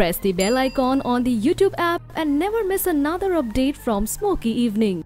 Press the bell icon on the YouTube app and never miss another update from Smoky Evening.